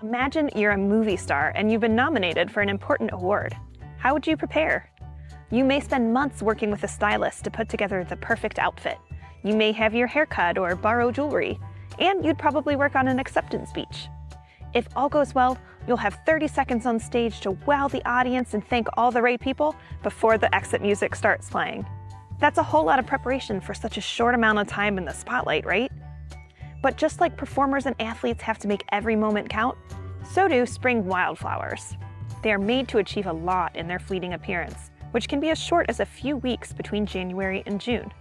Imagine you're a movie star and you've been nominated for an important award. How would you prepare? You may spend months working with a stylist to put together the perfect outfit. You may have your hair cut or borrow jewelry, and you'd probably work on an acceptance speech. If all goes well, you'll have 30 seconds on stage to wow the audience and thank all the right people before the exit music starts playing. That's a whole lot of preparation for such a short amount of time in the spotlight, right? But just like performers and athletes have to make every moment count, so do spring wildflowers. They are made to achieve a lot in their fleeting appearance, which can be as short as a few weeks between January and June.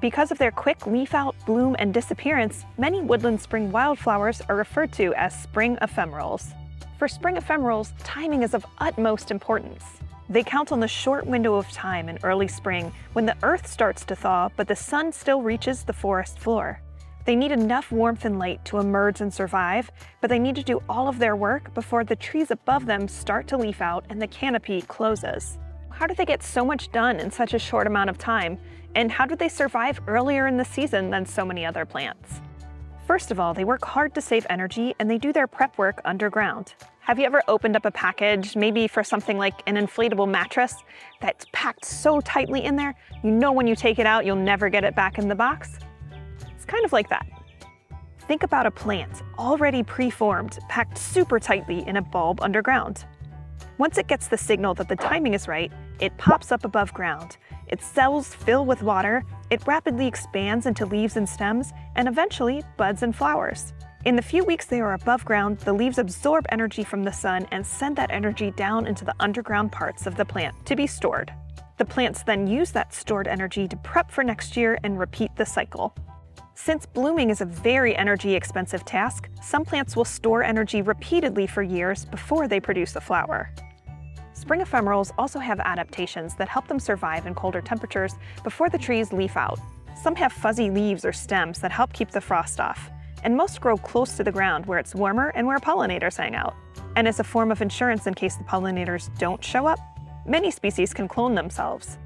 Because of their quick leaf out, bloom, and disappearance, many woodland spring wildflowers are referred to as spring ephemerals. For spring ephemerals, timing is of utmost importance. They count on the short window of time in early spring when the earth starts to thaw but the sun still reaches the forest floor. They need enough warmth and light to emerge and survive, but they need to do all of their work before the trees above them start to leaf out and the canopy closes. How do they get so much done in such a short amount of time? And how do they survive earlier in the season than so many other plants? First of all, they work hard to save energy and they do their prep work underground. Have you ever opened up a package, maybe for something like an inflatable mattress, that's packed so tightly in there, you know when you take it out, you'll never get it back in the box? Kind of like that. Think about a plant already preformed, packed super tightly in a bulb underground. Once it gets the signal that the timing is right, it pops up above ground. Its cells fill with water, it rapidly expands into leaves and stems, and eventually buds and flowers. In the few weeks they are above ground, the leaves absorb energy from the sun and send that energy down into the underground parts of the plant to be stored. The plants then use that stored energy to prep for next year and repeat the cycle. Since blooming is a very energy expensive task, some plants will store energy repeatedly for years before they produce a flower. Spring ephemerals also have adaptations that help them survive in colder temperatures before the trees leaf out. Some have fuzzy leaves or stems that help keep the frost off, and most grow close to the ground where it's warmer and where pollinators hang out. And as a form of insurance in case the pollinators don't show up, many species can clone themselves.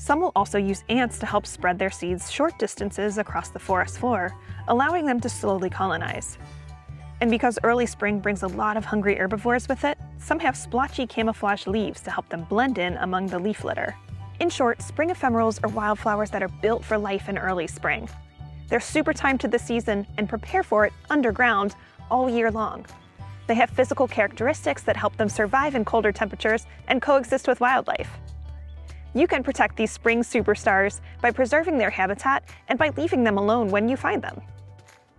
Some will also use ants to help spread their seeds short distances across the forest floor, allowing them to slowly colonize. And because early spring brings a lot of hungry herbivores with it, some have splotchy camouflage leaves to help them blend in among the leaf litter. In short, spring ephemerals are wildflowers that are built for life in early spring. They're super timed to the season and prepare for it underground all year long. They have physical characteristics that help them survive in colder temperatures and coexist with wildlife. You can protect these spring superstars by preserving their habitat and by leaving them alone when you find them.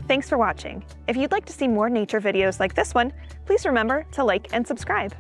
Thanks for watching. If you'd like to see more nature videos like this one, please remember to like and subscribe.